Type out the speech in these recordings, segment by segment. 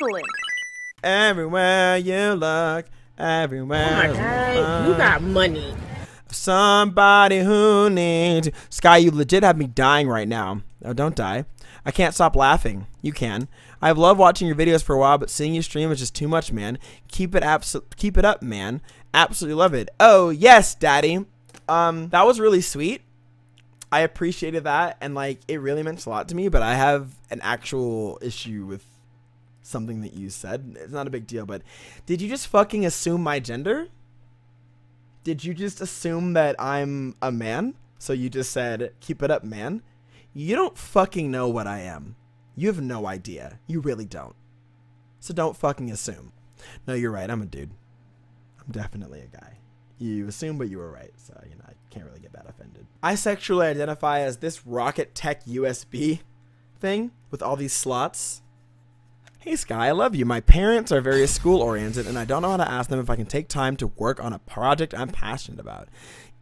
Excellent. Everywhere you look, everywhere. Oh my god, you got money. Somebody who needs Sky, you legit have me dying right now. Oh, don't die. I can't stop laughing. You can. I've loved watching your videos for a while, but seeing you stream is just too much, man. Keep it abs- keep it up, man. Absolutely love it. Oh, yes, daddy. Um, that was really sweet. I appreciated that and like it really meant a lot to me, but I have an actual issue with something that you said. It's not a big deal, but did you just fucking assume my gender? Did you just assume that I'm a man? So you just said, keep it up, man? You don't fucking know what I am. You have no idea. You really don't. So don't fucking assume. No, you're right. I'm a dude. I'm definitely a guy. You assume, but you were right. So, you know, I can't really get that offended. I sexually identify as this Rocket Tech USB thing with all these slots. Hey Sky, I love you. My parents are very school oriented and I don't know how to ask them if I can take time to work on a project I'm passionate about.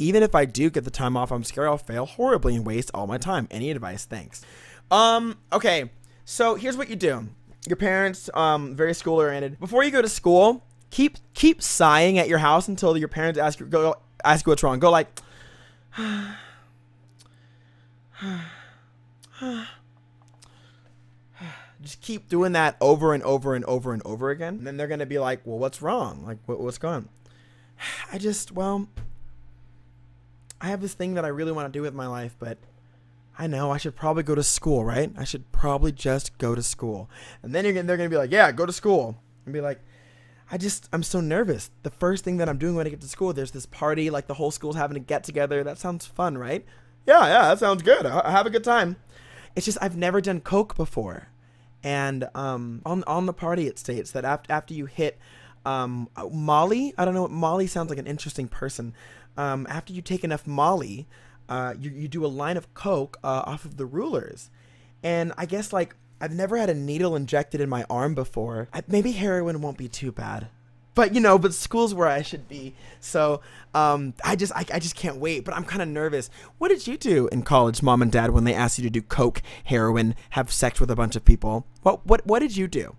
Even if I do get the time off, I'm scared I'll fail horribly and waste all my time. Any advice? Thanks. Um, okay. So here's what you do. Your parents, um, very school oriented. Before you go to school, keep keep sighing at your house until your parents ask you go ask you what's wrong. Go like just keep doing that over and over and over and over again. And then they're going to be like, well, what's wrong? Like, what, what's going on? I just, well, I have this thing that I really want to do with my life, but I know I should probably go to school, right? I should probably just go to school. And then you're gonna, they're going to be like, yeah, go to school. And be like, I just, I'm so nervous. The first thing that I'm doing when I get to school, there's this party, like the whole school's having a get together. That sounds fun, right? Yeah, yeah, that sounds good. I, have a good time. It's just, I've never done Coke before and um, on on the party it states that after after you hit um, Molly, I don't know. What Molly sounds like an interesting person. Um, after you take enough Molly, uh, you you do a line of coke uh, off of the rulers, and I guess like I've never had a needle injected in my arm before. Maybe heroin won't be too bad but you know, but school's where I should be. So um, I just I, I just can't wait. But I'm kind of nervous. What did you do in college, mom and dad, when they asked you to do coke, heroin, have sex with a bunch of people? What what what did you do?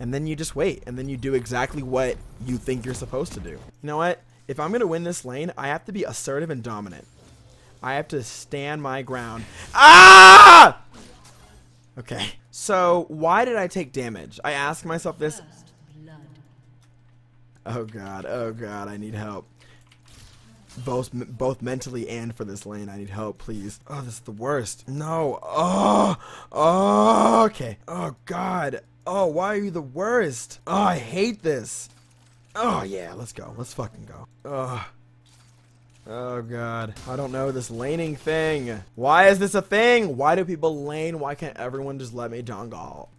And then you just wait, and then you do exactly what you think you're supposed to do. You know what? If I'm gonna win this lane, I have to be assertive and dominant. I have to stand my ground. Ah! Okay. So why did I take damage? I ask myself this Oh god, oh god, I need help. Both both mentally and for this lane, I need help, please. Oh, this is the worst. No. Oh, oh, okay. Oh god. Oh, why are you the worst? Oh, I hate this. Oh yeah, let's go. Let's fucking go. Oh. Oh god. I don't know this laning thing. Why is this a thing? Why do people lane? Why can't everyone just let me jungle?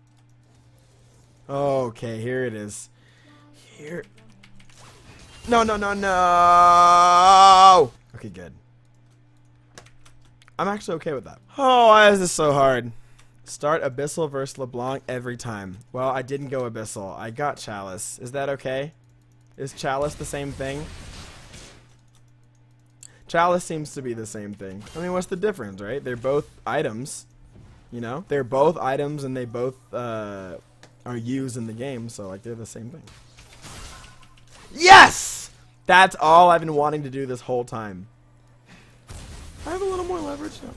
Okay, here it is. Here no, no, no, no. Okay, good. I'm actually okay with that. Oh, why is this so hard? Start Abyssal versus LeBlanc every time. Well, I didn't go Abyssal. I got Chalice. Is that okay? Is Chalice the same thing? Chalice seems to be the same thing. I mean, what's the difference, right? They're both items. You know? They're both items and they both uh, are used in the game, so like they're the same thing. Yes! That's all I've been wanting to do this whole time. I have a little more leverage now.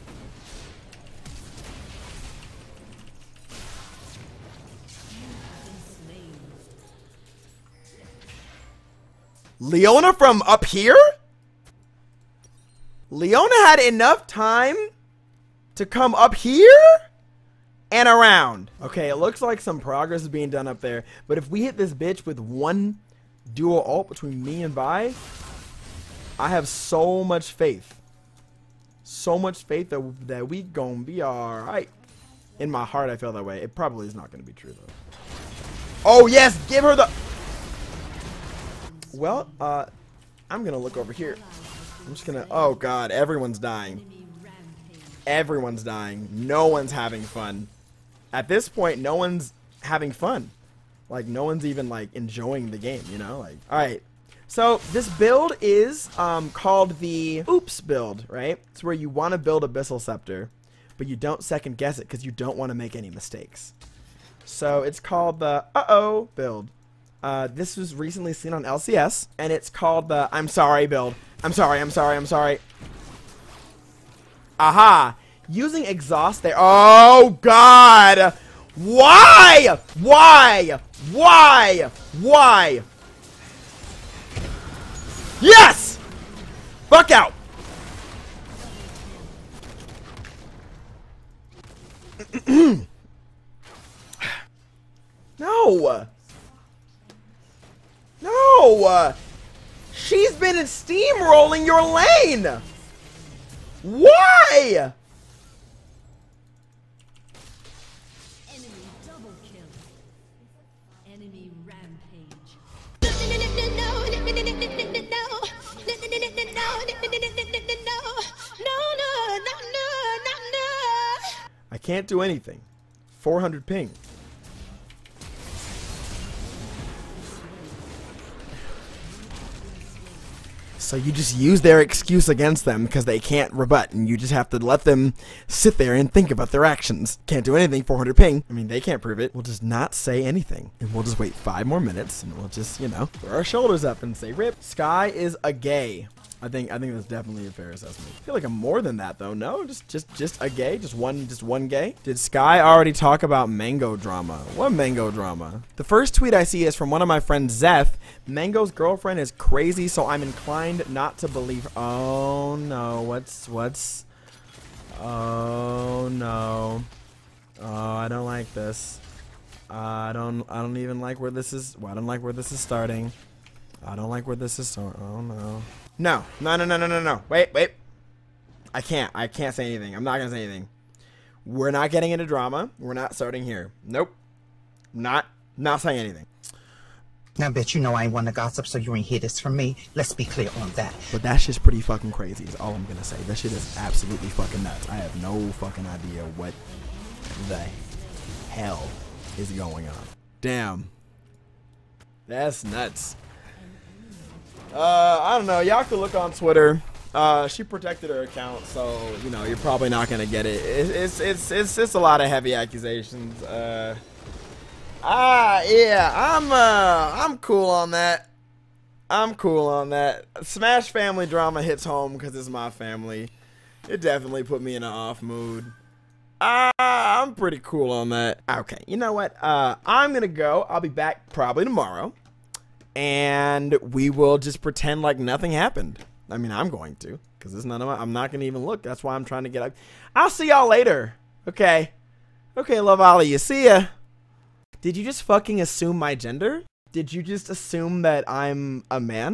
Leona from up here? Leona had enough time to come up here and around. Okay, it looks like some progress is being done up there. But if we hit this bitch with one dual ult between me and Vi, I have so much faith. So much faith that, that we gonna be alright. In my heart, I feel that way. It probably is not gonna be true, though. Oh, yes! Give her the... Well, uh, I'm gonna look over here. I'm just gonna... Oh, God. Everyone's dying. Everyone's dying. No one's having fun. At this point, no one's having fun. Like no one's even like enjoying the game, you know? Like all right. So this build is um, called the Oops build, right? It's where you want to build Abyssal Scepter, but you don't second guess it because you don't want to make any mistakes. So it's called the Uh Oh build. Uh, this was recently seen on LCS, and it's called the I'm sorry build. I'm sorry, I'm sorry, I'm sorry. Aha! Using exhaust there. Oh, God! Why? Why? Why? Why? Yes! Fuck out! no! No! She's been steamrolling your lane! Why? I can't do anything. 400 ping. So you just use their excuse against them because they can't rebut, and you just have to let them sit there and think about their actions. Can't do anything, 400 ping. I mean, they can't prove it. We'll just not say anything, and we'll just wait five more minutes, and we'll just, you know, throw our shoulders up and say, "Rip." Sky is a gay. I think I think that's definitely a fair assessment. I feel like I'm more than that though. No, just just just a gay, just one just one gay. Did Sky already talk about Mango drama? What Mango drama? The first tweet I see is from one of my friends Zeth. Mango's girlfriend is crazy, so I'm inclined not to believe. Oh no, what's what's? Oh no. Oh, I don't like this. I don't I don't even like where this is. Well, I don't like where this is starting. I don't like where this is going. Oh no. No, no, no, no, no, no, no. Wait, wait. I can't. I can't say anything. I'm not gonna say anything. We're not getting into drama. We're not starting here. Nope. Not. Not saying anything. Now, bitch, you know I ain't one to gossip, so you ain't hear this from me. Let's be clear on that. But that shit's pretty fucking crazy. Is all I'm gonna say. That shit is absolutely fucking nuts. I have no fucking idea what the hell is going on. Damn. That's nuts. Uh, I don't know. Y'all could look on Twitter. Uh, she protected her account, so you know you're probably not gonna get it. it it's it's it's it's a lot of heavy accusations. Uh, ah, yeah, I'm uh I'm cool on that. I'm cool on that. Smash family drama hits home because it's my family. It definitely put me in an off mood. Ah, I'm pretty cool on that. Okay, you know what? Uh, I'm gonna go. I'll be back probably tomorrow and we will just pretend like nothing happened. I mean, I'm going to, because it's none of my. I'm not gonna even look. That's why I'm trying to get up. I'll see y'all later. Okay, okay, love Ollie. You see ya. Did you just fucking assume my gender? Did you just assume that I'm a man?